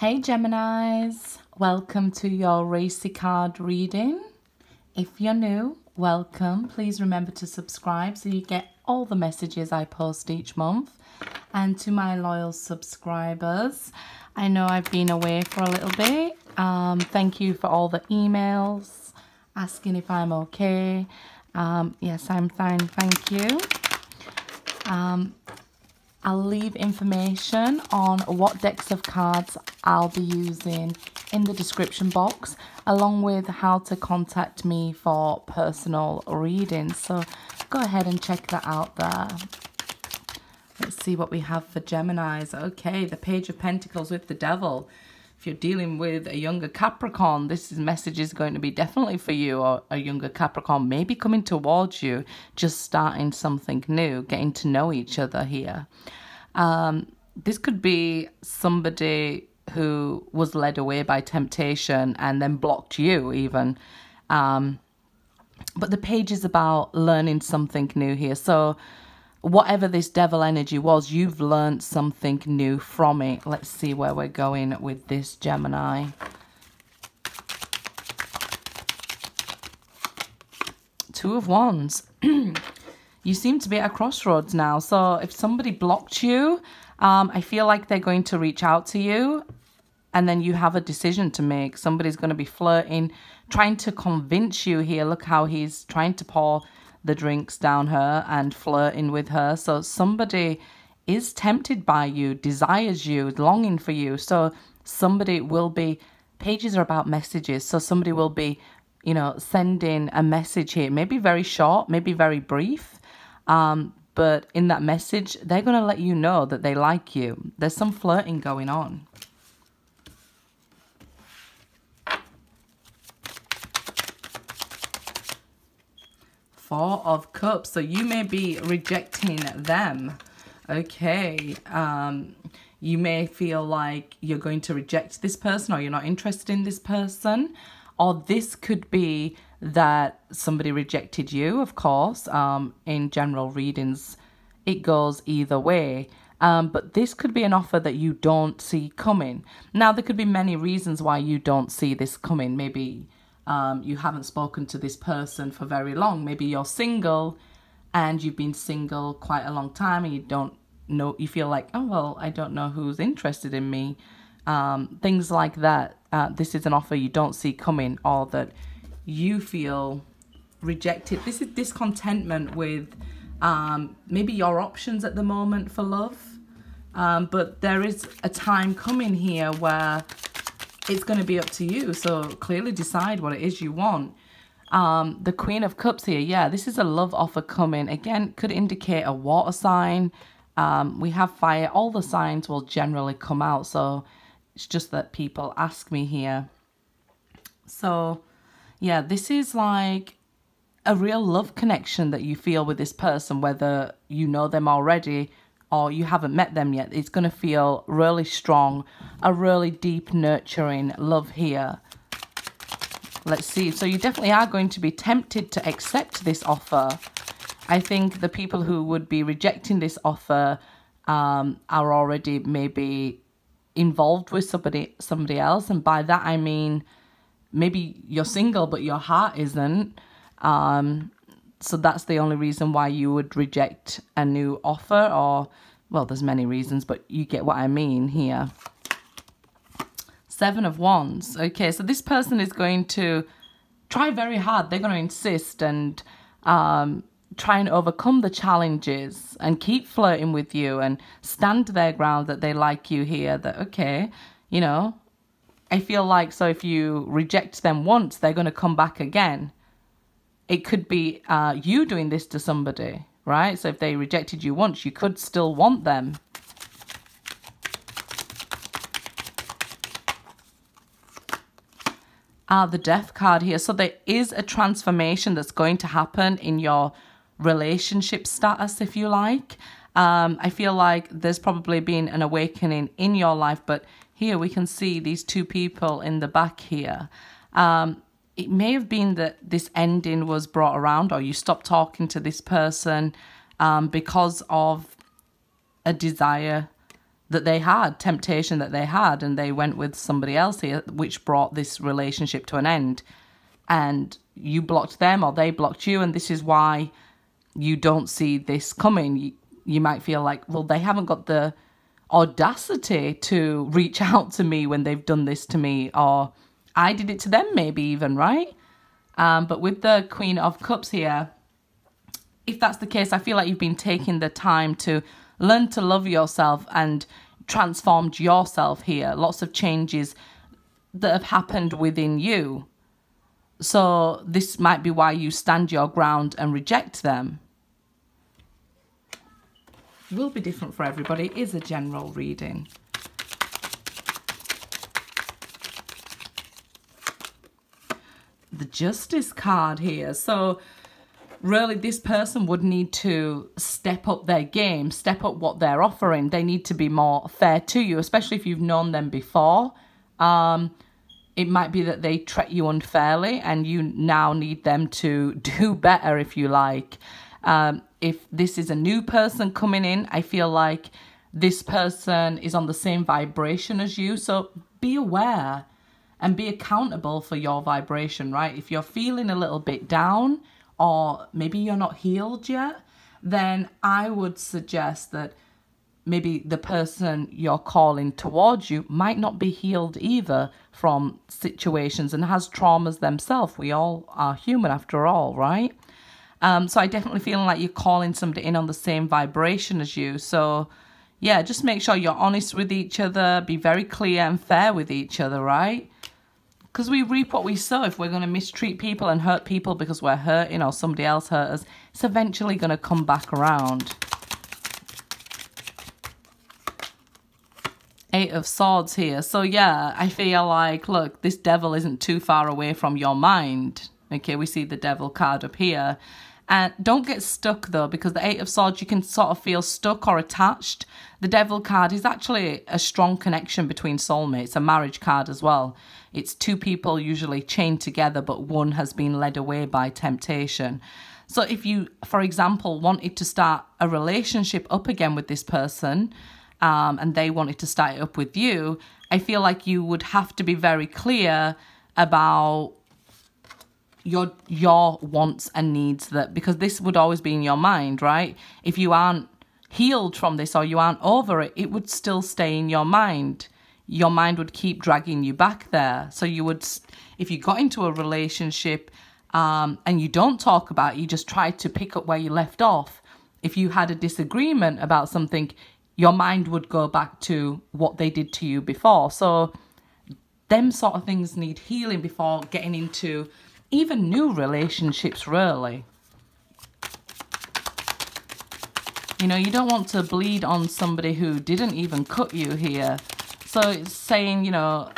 Hey Geminis, welcome to your Racy card reading. If you're new, welcome. Please remember to subscribe so you get all the messages I post each month. And to my loyal subscribers, I know I've been away for a little bit. Um, thank you for all the emails asking if I'm okay. Um, yes, I'm fine, thank you. Um, I'll leave information on what decks of cards I'll be using in the description box along with how to contact me for personal readings. So go ahead and check that out there. Let's see what we have for Geminis. Okay, the Page of Pentacles with the Devil. If you're dealing with a younger Capricorn, this message is going to be definitely for you or a younger Capricorn, maybe coming towards you, just starting something new, getting to know each other here. Um, this could be somebody who was led away by temptation and then blocked you even. Um, but the page is about learning something new here. So whatever this devil energy was, you've learned something new from it. Let's see where we're going with this Gemini. Two of Wands. you seem to be at a crossroads now. So if somebody blocked you, um, I feel like they're going to reach out to you and then you have a decision to make. Somebody's going to be flirting, trying to convince you here. Look how he's trying to pour the drinks down her and flirting with her. So somebody is tempted by you, desires you, longing for you. So somebody will be, pages are about messages. So somebody will be, you know, sending a message here, maybe very short, maybe very brief. Um, but in that message, they're going to let you know that they like you. There's some flirting going on. Four of Cups. So you may be rejecting them. Okay. Um, you may feel like you're going to reject this person or you're not interested in this person. Or this could be that somebody rejected you, of course. Um, in general readings, it goes either way. Um, but this could be an offer that you don't see coming. Now, there could be many reasons why you don't see this coming. Maybe um, you haven't spoken to this person for very long. Maybe you're single and you've been single quite a long time and you don't know, you feel like, oh, well, I don't know who's interested in me. Um, things like that. Uh, this is an offer you don't see coming or that you feel rejected. This is discontentment with um, maybe your options at the moment for love. Um, but there is a time coming here where it's going to be up to you. So clearly decide what it is you want. Um, the Queen of Cups here, yeah, this is a love offer coming. Again, could indicate a water sign. Um, we have fire. All the signs will generally come out. So it's just that people ask me here. So, yeah, this is like a real love connection that you feel with this person, whether you know them already or you haven't met them yet, it's going to feel really strong, a really deep, nurturing love here. Let's see. So you definitely are going to be tempted to accept this offer. I think the people who would be rejecting this offer um, are already maybe involved with somebody somebody else, and by that I mean maybe you're single but your heart isn't. Um, so that's the only reason why you would reject a new offer or well there's many reasons but you get what I mean here. Seven of wands. Okay so this person is going to try very hard. They're going to insist and um, try and overcome the challenges and keep flirting with you and stand their ground that they like you here that okay you know I feel like so if you reject them once they're going to come back again it could be uh, you doing this to somebody, right? So if they rejected you once, you could still want them. Ah, the death card here. So there is a transformation that's going to happen in your relationship status, if you like. Um, I feel like there's probably been an awakening in your life, but here we can see these two people in the back here. Um, it may have been that this ending was brought around or you stopped talking to this person um, because of a desire that they had, temptation that they had, and they went with somebody else here, which brought this relationship to an end. And you blocked them or they blocked you, and this is why you don't see this coming. You, you might feel like, well, they haven't got the audacity to reach out to me when they've done this to me, or I did it to them, maybe even, right? Um, but with the Queen of Cups here, if that's the case, I feel like you've been taking the time to learn to love yourself and transformed yourself here. Lots of changes that have happened within you. So this might be why you stand your ground and reject them. Will be different for everybody. It is a general reading. The Justice card here. So really this person would need to step up their game, step up what they're offering. They need to be more fair to you, especially if you've known them before. Um, it might be that they treat you unfairly and you now need them to do better, if you like. Um, if this is a new person coming in, I feel like this person is on the same vibration as you. So be aware and be accountable for your vibration, right? If you're feeling a little bit down, or maybe you're not healed yet, then I would suggest that maybe the person you're calling towards you might not be healed either from situations and has traumas themselves. We all are human after all, right? Um, so I definitely feel like you're calling somebody in on the same vibration as you. So yeah, just make sure you're honest with each other, be very clear and fair with each other, right? Because we reap what we sow. If we're going to mistreat people and hurt people because we're hurting or somebody else hurt us, it's eventually going to come back around. Eight of Swords here. So yeah, I feel like, look, this devil isn't too far away from your mind. Okay, we see the devil card up here. And don't get stuck though, because the Eight of Swords, you can sort of feel stuck or attached. The Devil card is actually a strong connection between soulmates, a marriage card as well. It's two people usually chained together, but one has been led away by temptation. So if you, for example, wanted to start a relationship up again with this person, um, and they wanted to start it up with you, I feel like you would have to be very clear about your your wants and needs that because this would always be in your mind, right? If you aren't healed from this or you aren't over it, it would still stay in your mind. Your mind would keep dragging you back there. So you would, if you got into a relationship um, and you don't talk about it, you just try to pick up where you left off. If you had a disagreement about something, your mind would go back to what they did to you before. So them sort of things need healing before getting into even new relationships, really. You know, you don't want to bleed on somebody who didn't even cut you here. So it's saying, you know,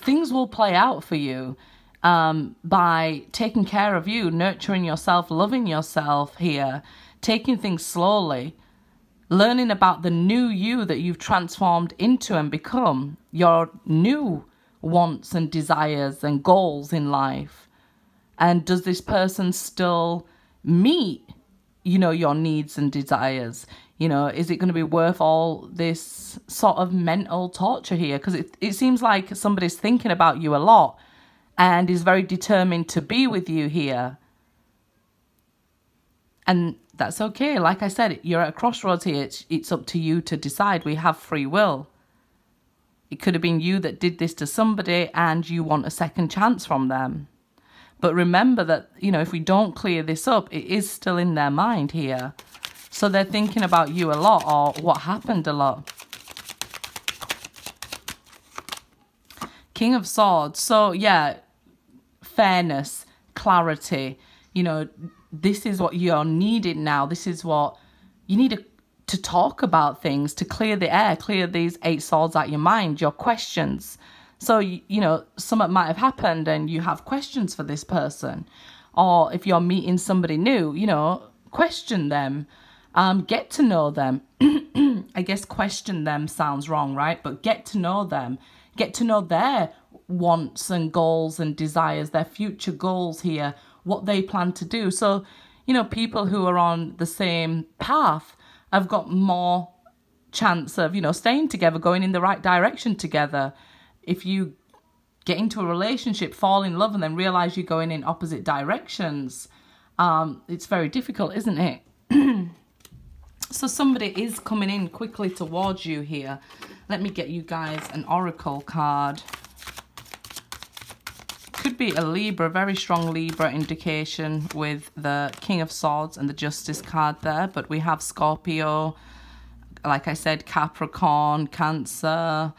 things will play out for you um, by taking care of you, nurturing yourself, loving yourself here, taking things slowly, learning about the new you that you've transformed into and become, your new wants and desires and goals in life. And does this person still meet you know, your needs and desires. You know, is it going to be worth all this sort of mental torture here? Because it, it seems like somebody's thinking about you a lot and is very determined to be with you here. And that's okay. Like I said, you're at a crossroads here. It's, it's up to you to decide. We have free will. It could have been you that did this to somebody and you want a second chance from them. But remember that, you know, if we don't clear this up, it is still in their mind here. So they're thinking about you a lot or what happened a lot. King of Swords. So, yeah, fairness, clarity. You know, this is what you're needing now. This is what you need to, to talk about things, to clear the air, clear these eight swords out your mind, your questions. So, you know, something might have happened and you have questions for this person. Or if you're meeting somebody new, you know, question them, um, get to know them. I guess question them sounds wrong, right? But get to know them, get to know their wants and goals and desires, their future goals here, what they plan to do. So, you know, people who are on the same path have got more chance of, you know, staying together, going in the right direction together. If you get into a relationship, fall in love, and then realize you're going in opposite directions, um, it's very difficult, isn't it? so somebody is coming in quickly towards you here. Let me get you guys an oracle card. Could be a Libra, very strong Libra indication with the King of Swords and the Justice card there. But we have Scorpio, like I said, Capricorn, Cancer,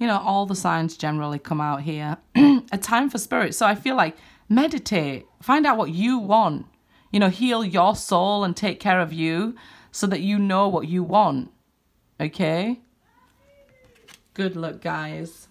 you know, all the signs generally come out here. a time for spirit. So I feel like meditate, find out what you want, you know, heal your soul and take care of you so that you know what you want. Okay? Good luck, guys.